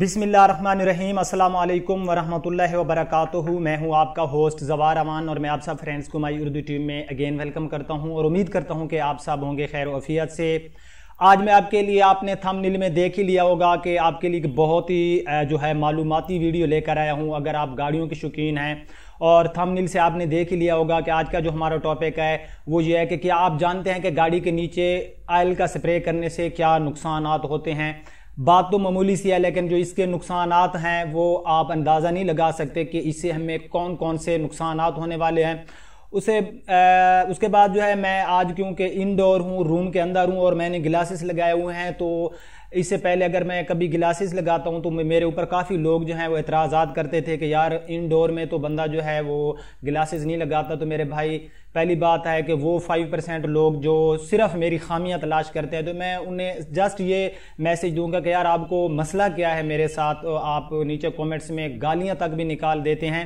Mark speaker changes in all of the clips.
Speaker 1: بسم اللہ الرحمن الرحیم، السلام علیکم ورحمۃ اللہ وبرکاتہ۔ میں ہوں آپ کا ہوسٹ زوار امان اور میں آپ سب فرینڈز کو مائی اردو ٹیم میں اگین ویلکم کرتا ہوں اور امید کرتا ہوں کہ آپ سب ہوں گے خیر و عفیت سے۔ آج میں آپ کے لیے آپ نے تھم نیل میں دیکھ ہی لیا ہوگا کہ آپ کے لیے بہت ہی جو ہے معلوماتی ویڈیو لے کر آیا ہوں۔ اگر آپ گاڑیوں کے شوقین ہیں اور تھم نیل سے آپ نے دیکھ ہی لیا ہوگا کہ آج کا جو ہمارا ٹاپک ہے، وہ یہ ہے کہ کیا آپ جانتے ہیں کہ گاڑی کے نیچے آئل کا سپرے کرنے سے کیا نقصانات ہوتے ہیں؟ بات تو معمولی سی ہے، لیکن جو اس کے نقصانات ہیں وہ آپ اندازہ نہیں لگا سکتے کہ اس سے ہمیں کون کون سے نقصانات ہونے والے ہیں۔ اسے اس کے بعد جو ہے، میں آج کیونکہ انڈور ہوں روم کے اندر ہوں اور میں نے گلاسز لگائے ہوئے ہیں، تو اس سے پہلے اگر میں کبھی گلاسز لگاتا ہوں تو میرے اوپر کافی لوگ جو ہیں وہ اعتراضات کرتے تھے کہ یار انڈور میں تو بندہ جو ہے وہ گلاسز نہیں لگاتا۔ تو میرے بھائی، پہلی بات ہے کہ وہ فائیو پرسینٹ لوگ جو صرف میری خامیاں تلاش کرتے ہیں، تو میں انہیں جسٹ یہ میسج دوں گا کہ یار آپ کو مسئلہ کیا ہے میرے ساتھ؟ آپ نیچے کومنٹس میں گالیاں تک بھی نکال دیتے ہیں۔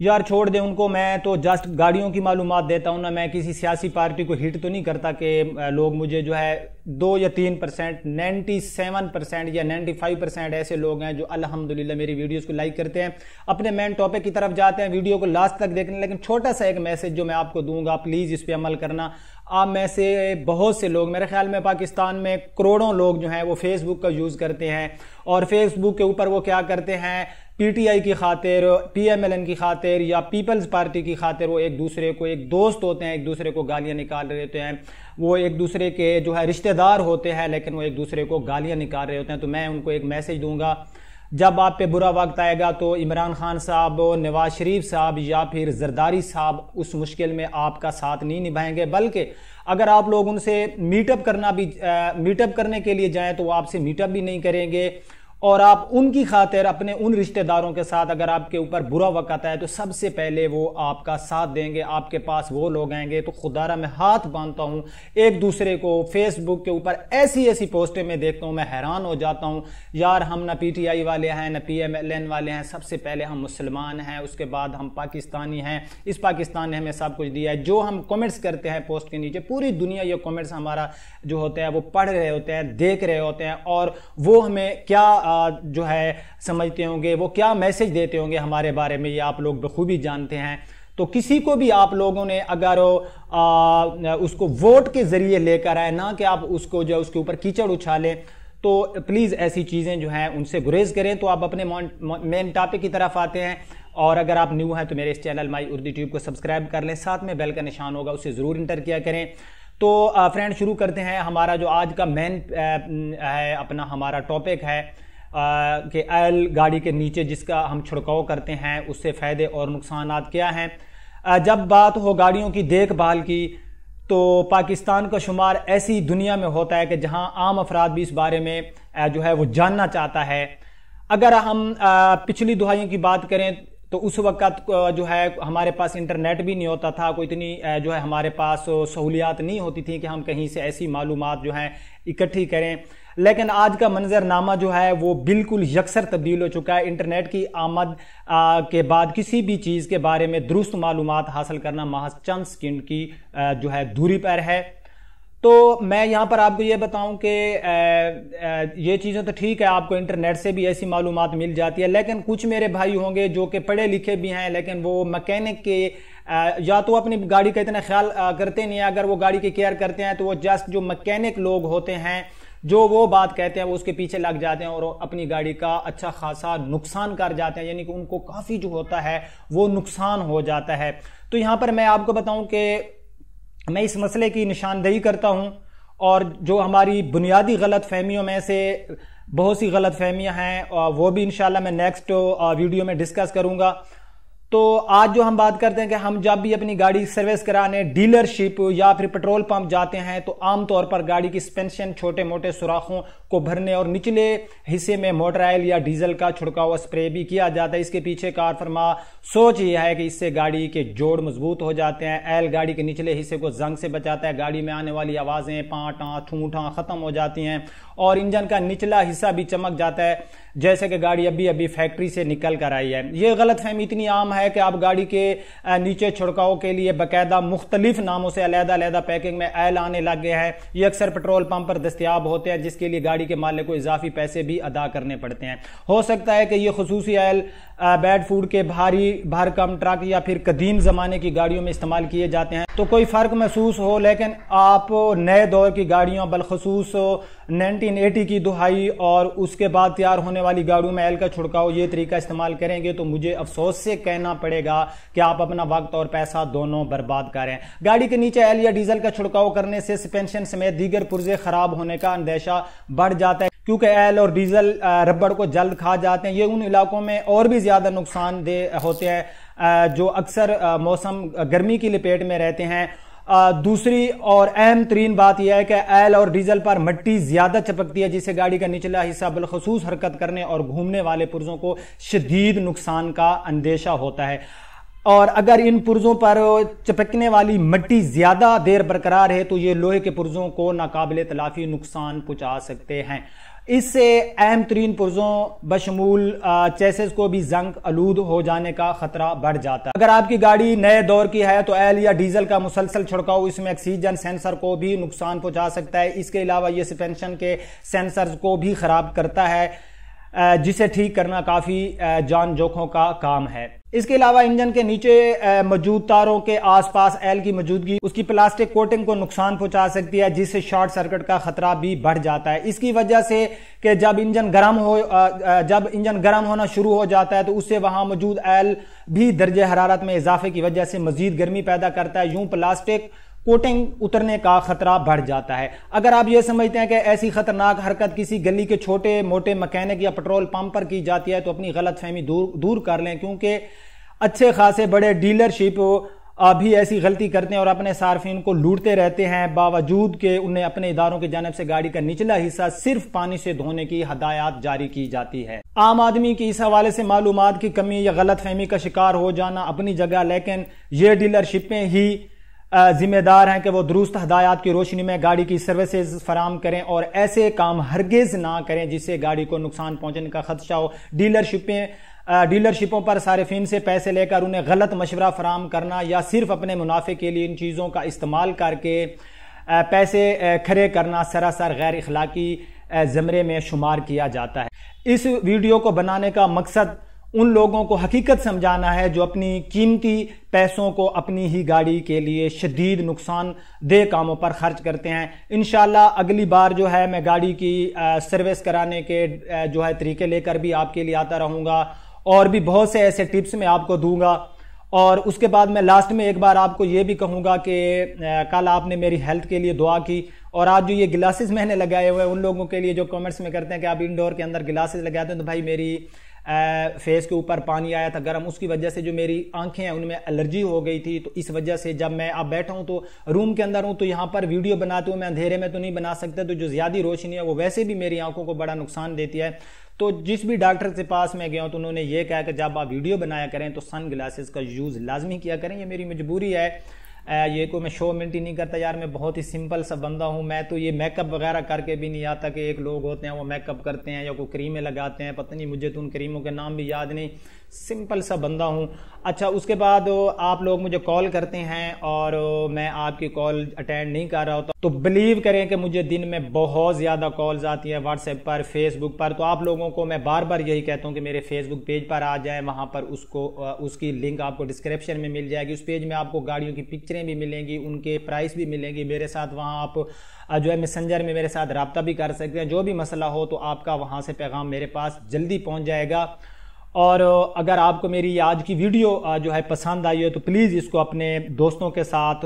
Speaker 1: یار چھوڑ دیں ان کو، میں تو جسٹ گاڑیوں کی معلومات دیتا ہوں نا، میں کسی سیاسی پارٹی کو ہٹ تو نہیں کرتا کہ لوگ مجھے جو ہے دو یا تین پرسینٹ نائنٹی سیون پرسینٹ یا نائنٹی فائیو پرسینٹ ایسے لوگ ہیں جو الحمدللہ میری ویڈیوز کو لائک کرتے ہیں۔ اپنے مین ٹاپک کی طرف جاتے ہیں ویڈیو کو لاسٹ تک دیکھنے، لیکن چھوٹا سا ایک میسج جو میں آپ کو دوں گا پلیز اس پہ عمل کرنا۔ آپ میں سے بہت سے لوگ، میرے خیال میں پاکستان میں کروڑوں لوگ جو ہیں وہ فیس بک کا یوز کرتے ہیں۔ اور فیس بک کے اوپر وہ کیا کرتے ہیں؟ پی ٹی آئی کی خاطر پی ایم ایل این کی خاطر یا پیپلز پارٹی کی خاطر وہ ایک دوسرے کو ایک دوست ہوتے ہیں، ایک دوسرے کو گالیاں نکال رہے ہوتے ہیں۔ وہ ایک دوسرے کے جو ہے رشتہ دار ہوتے ہیں، لیکن وہ ایک دوسرے کو گالیاں نکال رہے ہوتے ہیں۔ تو میں ان کو ایک میسج دوں گا جب آپ پہ برا وقت آئے گا تو عمران خان صاحب، نواز شریف صاحب یا پھر زرداری صاحب اس مشکل میں آپ کا ساتھ نہیں نبھائیں گے۔ بلکہ اگر آپ لوگ ان سے میٹ اپ کرنا بھی میٹ اپ کرنے کے لیے جائیں تو وہ آپ سے میٹ اپ بھی نہیں کریں گے۔ اور آپ ان کی خاطر اپنے ان رشتہ داروں کے ساتھ اگر آپ کے اوپر برا وقت آتا ہے تو سب سے پہلے وہ آپ کا ساتھ دیں گے، آپ کے پاس وہ لوگ آئیں گے۔ تو خدارہ میں ہاتھ باندھتا ہوں، ایک دوسرے کو فیس بک کے اوپر ایسی ایسی پوسٹیں میں دیکھتا ہوں، میں حیران ہو جاتا ہوں، یار ہم نہ پی ٹی آئی والے ہیں، نہ پی ایم ایل این والے ہیں، سب سے پہلے ہم مسلمان ہیں، اس کے بعد ہم پاکستانی ہیں، اس پاکستان نے ہمیں سب کچھ دیا ہے۔ جو ہم کومنٹس کرتے ہیں پوسٹ کے نیچے، پوری دنیا یہ کومنٹس ہمارا جو ہوتا ہے وہ پڑھ رہے ہوتے ہیں، دیکھ رہے ہوتے ہیں، اور وہ ہمیں کیا جو ہے سمجھتے ہوں گے، وہ کیا میسج دیتے ہوں گے ہمارے بارے میں، یہ آپ لوگ بخوبی جانتے ہیں۔ تو کسی کو بھی آپ لوگوں نے اگر اس کو ووٹ کے ذریعے لے کر آئے، نہ کہ آپ اس کو جو اس کے اوپر کیچڑ اچھالیں، تو پلیز ایسی چیزیں جو ہیں ان سے گریز کریں۔ تو آپ اپنے مین ٹاپک کی طرف آتے ہیں۔ اور اگر آپ نیو ہیں تو میرے اس چینل مائی اردو ٹیوب کو سبسکرائب کر لیں۔ ساتھ میں بیل کا نشان ہوگا، اسے ضرور انٹر کیا کریں۔ تو فرینڈ شروع کرتے ہیں۔ ہمارا جو آج کا مین ہے، اپنا ہمارا ٹاپک ہے کہ ایل گاڑی کے نیچے جس کا ہم چھڑکاؤ کرتے ہیں، اس سے فائدے اور نقصانات کیا ہیں؟ جب بات ہو گاڑیوں کی دیکھ بھال کی، تو پاکستان کا شمار ایسی دنیا میں ہوتا ہے کہ جہاں عام افراد بھی اس بارے میں جو ہے وہ جاننا چاہتا ہے۔ اگر ہم پچھلی دہائیوں کی بات کریں تو اس وقت جو ہے، ہمارے پاس انٹرنیٹ بھی نہیں ہوتا تھا، کوئی اتنی جو ہے، ہمارے پاس سہولیات نہیں ہوتی تھی کہ ہم کہیں سے ایسی معلومات جو ہیں اکٹھی کریں۔ لیکن آج کا منظر نامہ جو ہے، وہ بالکل یکسر تبدیل ہو چکا ہے۔ انٹرنیٹ کی آمد کے بعد کسی بھی چیز کے بارے میں درست معلومات حاصل کرنا محض چند سکنڈ کی جو ہے، دوری پر ہے۔ تو میں یہاں پر آپ کو یہ بتاؤں کہ یہ چیزیں تو ٹھیک ہے، آپ کو انٹرنیٹ سے بھی ایسی معلومات مل جاتی ہے، لیکن کچھ میرے بھائی ہوں گے جو کہ پڑھے لکھے بھی ہیں، لیکن وہ مکینک کے یا تو اپنی گاڑی کا اتنا خیال کرتے نہیں ہیں، اگر وہ گاڑی کی کیئر کرتے ہیں تو وہ جسٹ جو مکینک لوگ ہوتے ہیں، جو وہ بات کہتے ہیں، وہ اس کے پیچھے لگ جاتے ہیں اور اپنی گاڑی کا اچھا خاصا نقصان کر جاتے ہیں یعنی کہ ان کو کافی جو ہوتا ہے وہ نقصان ہو جاتا ہے۔ تو یہاں پر میں آپ کو بتاؤں کہ میں اس مسئلے کی نشاندہی کرتا ہوں اور جو ہماری بنیادی غلط فہمیوں میں سے بہت سی غلط فہمیاں ہیں وہ بھی انشاءاللہ میں نیکسٹ ویڈیو میں ڈسکس کروں گا۔ تو آج جو ہم بات کرتے ہیں کہ ہم جب بھی اپنی گاڑی سروس کرانے ڈیلر شپ یا پھر پٹرول پمپ جاتے ہیں تو عام طور پر گاڑی کی سپینشن چھوٹے موٹے سوراخوں کو بھرنے اور نچلے حصے میں موٹر آئل یا ڈیزل کا چھڑکاوا اسپرے بھی کیا جاتا ہے۔ اس کے پیچھے کار فرما سوچ یہ ہے کہ اس سے گاڑی کے جوڑ مضبوط ہو جاتے ہیں۔ ایل گاڑی کے نچلے حصے کو زنگ سے بچاتا ہے۔ گاڑی میں آنے والی آوازیں پاں ٹاں ٹھوں ٹھاں ختم ہو جاتی ہیں اور انجن کا نچلا حصہ بھی چمک جاتا ہے۔ جیسے کہ گاڑی ابھی ابھی فیکٹری سے نکل کر آئی ہے۔ یہ غلط فہمی اتنی عام ہے ہے کہ آپ گاڑی کے نیچے چھڑکاؤ کے لیے باقاعدہ مختلف ناموں سے علیحدہ علیحدہ پیکنگ میں ایل آنے لگ گئے ہیں۔ یہ اکثر پیٹرول پمپ پر دستیاب ہوتے ہیں، جس کے لیے گاڑی کے مالک کو اضافی پیسے بھی ادا کرنے پڑتے ہیں۔ ہو سکتا ہے کہ یہ خصوصی ایل بیڈ فوڈ کے بھاری، بھارکم ٹرک یا پھر قدیم زمانے کی گاڑیوں میں استعمال کیے جاتے ہیں۔ تو کوئی فرق محسوس ہو، لیکن آپ نئے دور کی گاڑیوں بالخصوص نائنٹین ایٹی کی دہائی اور اس کے بعد تیار ہونے والی گاڑیوں میں ایل کا چھڑکاؤ یہ طریقہ استعمال کریں گے تو مجھے افسوس سے کہنا پڑے گا کہ آپ اپنا وقت اور پیسہ دونوں برباد کریں۔ گاڑی کے نیچے ایل یا ڈیزل کا چھڑکاؤ کرنے سے سپینشن سمیت دیگر پرزے خراب ہونے کا اندیشہ بڑھ جاتا ہے کیونکہ ایل اور ڈیزل ربڑ کو جلد کھا جاتے ہیں۔ یہ ان علاقوں میں اور بھی زیادہ نقصان دہ ہوتے ہیں جو اکثر موسم گرمی کی لپیٹ میں رہتے ہیں۔ دوسری اور اہم ترین بات یہ ہے کہ ایل اور ڈیزل پر مٹی زیادہ چپکتی ہے، جس سے گاڑی کا نچلا حصہ بالخصوص حرکت کرنے اور گھومنے والے پرزوں کو شدید نقصان کا اندیشہ ہوتا ہے۔ اور اگر ان پرزوں پر چپکنے والی مٹی زیادہ دیر برقرار ہے تو یہ لوہے کے پرزوں کو ناقابل تلافی نقصان پہنچا سکتے ہیں۔ اس سے اہم ترین پرزوں بشمول چیسز کو بھی زنگ علود ہو جانے کا خطرہ بڑھ جاتا ہے۔ اگر آپ کی گاڑی نئے دور کی ہے تو ایل یا ڈیزل کا مسلسل چھڑکاؤ اس میں اکسیجن سینسر کو بھی نقصان پہنچا سکتا ہے۔ اس کے علاوہ یہ سپینشن کے سینسرز کو بھی خراب کرتا ہے۔ جسے ٹھیک کرنا کافی جان جوکھوں کا کام ہے۔ اس کے علاوہ انجن کے نیچے موجود تاروں کے آس پاس ایل کی موجودگی، اس کی پلاسٹک کوٹنگ کو نقصان پہنچا سکتی ہے، جس سے شارٹ سرکٹ کا خطرہ بھی بڑھ جاتا ہے۔ اس کی وجہ سے کہ جب انجن گرم ہو جب انجن گرم ہونا شروع ہو جاتا ہے، تو اس سے وہاں موجود ایل بھی درجہ حرارت میں اضافے کی وجہ سے مزید گرمی پیدا کرتا ہے۔ یوں پلاسٹک کوٹنگ اترنے کا خطرہ بڑھ جاتا ہے۔ اگر آپ یہ سمجھتے ہیں کہ ایسی خطرناک حرکت کسی گلی کے چھوٹے موٹے مکینک یا پٹرول پمپ پر کی جاتی ہے، تو اپنی غلط فہمی دور کر لیں، کیونکہ اچھے خاصے بڑے ڈیلرشپ بھی ایسی غلطی کرتے ہیں اور اپنے صارفین کو لوٹتے رہتے ہیں۔ باوجود کہ انہیں اپنے اداروں کی جانب سے گاڑی کا نچلا حصہ صرف پانی سے دھونے کی ہدایات جاری کی جاتی ہے۔ عام آدمی کی اس حوالے سے معلومات کی کمی یا غلط فہمی کا شکار ہو جانا اپنی جگہ، لیکن یہ ڈیلرشپیں ہی ذمہ دار ہیں کہ وہ درست ہدایات کی روشنی میں گاڑی کی سروسز فراہم کریں اور ایسے کام ہرگز نہ کریں جس سے گاڑی کو نقصان پہنچنے کا خدشہ ہو۔ ڈیلرشپیں ڈیلرشپوں پر صارفین سے پیسے لے کر انہیں غلط مشورہ فراہم کرنا یا صرف اپنے منافع کے لیے ان چیزوں کا استعمال کر کے پیسے کھرے کرنا سراسر غیر اخلاقی زمرے میں شمار کیا جاتا ہے۔ اس ویڈیو کو بنانے کا مقصد ان لوگوں کو حقیقت سمجھانا ہے جو اپنی قیمتی پیسوں کو اپنی ہی گاڑی کے لیے شدید نقصان دہ کاموں پر خرچ کرتے ہیں۔ انشاءاللہ اگلی بار جو ہے میں گاڑی کی سروس کرانے کے جو ہے طریقے لے کر بھی آپ کے لیے آتا رہوں گا اور بھی بہت سے ایسے ٹپس میں آپ کو دوں گا۔ اور اس کے بعد میں لاسٹ میں ایک بار آپ کو یہ بھی کہوں گا کہ کل آپ نے میری ہیلتھ کے لیے دعا کی اور آج جو یہ گلاسز میں نے لگائے ہوئے ان لوگوں کے لیے جو کامنٹس میں کرتے ہیں کہ آپ انڈور کے اندر گلاسز لگاتے ہیں تو بھائی میری فیس کے اوپر پانی آیا تھا، گرم، اس کی وجہ سے جو میری آنکھیں ہیں، ان میں الرجی ہو گئی تھی، تو اس وجہ سے جب میں اب بیٹھا ہوں تو روم کے اندر ہوں، تو یہاں پر ویڈیو بناتے ہوں میں اندھیرے میں تو نہیں بنا سکتا، تو جو زیادہ روشنی ہے وہ ویسے بھی میری آنکھوں کو بڑا نقصان دیتی ہے۔ تو جس بھی ڈاکٹر کے پاس میں گیا ہوں تو انہوں نے یہ کہا کہ جب آپ ویڈیو بنایا کریں تو سن گلاسز کا یوز لازمی کیا کریں، یہ میری مجبوری ہے۔ یہ کوئی میں شو منٹ ہی نہیں کرتا یار، میں بہت ہی سمپل سا بندہ ہوں۔ میں تو یہ میک اپ وغیرہ کر کے بھی نہیں آتا کہ ایک لوگ ہوتے ہیں وہ میک اپ کرتے ہیں یا کوئی کریمیں لگاتے ہیں، پتہ نہیں، مجھے تو ان کریموں کے نام بھی یاد نہیں۔ سمپل سا بندہ ہوں۔ اچھا اس کے بعد آپ لوگ مجھے کال کرتے ہیں اور میں آپ کی کال اٹینڈ نہیں کر رہا ہوتا۔ تو بلیو کریں کہ مجھے دن میں بہت زیادہ کالز آتی ہیں واٹس ایپ پر فیس بک پر۔ تو آپ لوگوں کو میں بار بار یہی کہتا ہوں کہ میرے فیس بک پیج پر آ جائیں۔ وہاں پر اس کو، اس کی لنک آپ کو ڈسکرپشن میں مل جائے گی۔ اس پیج میں آپ کو گاڑیوں کی پکچریں بھی ملیں گی، ان کے پرائس بھی ملیں گی۔ میرے ساتھ وہاں آپ جو ہے میسنجر میں میرے ساتھ رابطہ بھی کر سکتے ہیں۔ جو بھی مسئلہ ہو تو آپ کا وہاں سے پیغام میرے پاس جلدی پہنچ جائے گا۔ اور اگر آپ کو میری آج کی ویڈیو جو ہے پسند آئی ہے تو پلیز اس کو اپنے دوستوں کے ساتھ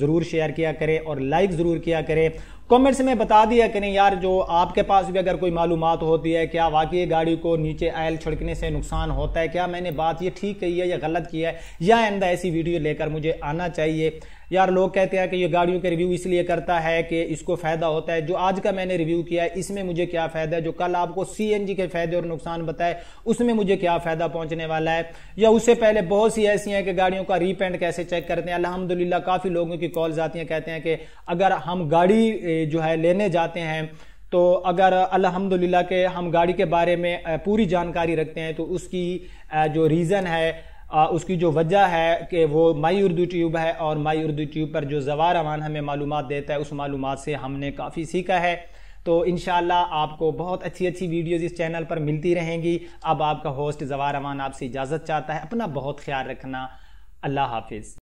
Speaker 1: ضرور شیئر کیا کرے اور لائک ضرور کیا کرے کومنٹس میں بتا دیا کریں، یار، جو آپ کے پاس بھی اگر کوئی معلومات ہوتی ہے، کیا واقعی گاڑی کو نیچے آئل چھڑکنے سے نقصان ہوتا ہے؟ کیا میں نے بات یہ ٹھیک کہی ہے یا غلط کی ہے؟ یا آئندہ ایسی ویڈیو لے کر مجھے آنا چاہیے۔ یار لوگ کہتے ہیں کہ یہ گاڑیوں کے ریویو اس لیے کرتا ہے کہ اس کو فائدہ ہوتا ہے۔ جو آج کا میں نے ریویو کیا ہے، اس میں مجھے کیا فائدہ ہے؟ جو کل آپ کو سی این جی کے فائدے اور نقصان بتائے، اس میں مجھے کیا فائدہ پہنچنے والا ہے؟ یا اس سے پہلے بہت سی ایسی ہیں کہ گاڑیوں کا ریپینٹ کیسے چیک کرتے ہیں؟ الحمدللہ کافی لوگوں کی کالز آتی ہیں، کہتے ہیں کہ اگر ہم گاڑی جو ہے، لینے جاتے ہیں، تو اگر الحمدللہ کہ ہم گاڑی کے بارے میں پوری جانکاری رکھتے ہیں، تو اس کی جو ریزن ہے اس کی جو وجہ ہے کہ وہ مائی اردو ٹیوب ہے اور مائی اردو ٹیوب پر جو زوار امان ہمیں معلومات دیتا ہے، اس معلومات سے ہم نے کافی سیکھا ہے۔ تو انشاءاللہ آپ کو بہت اچھی اچھی ویڈیوز اس چینل پر ملتی رہیں گی۔ اب آپ کا ہوسٹ زوار امان آپ سے اجازت چاہتا ہے۔ اپنا بہت خیال رکھنا۔ اللہ حافظ۔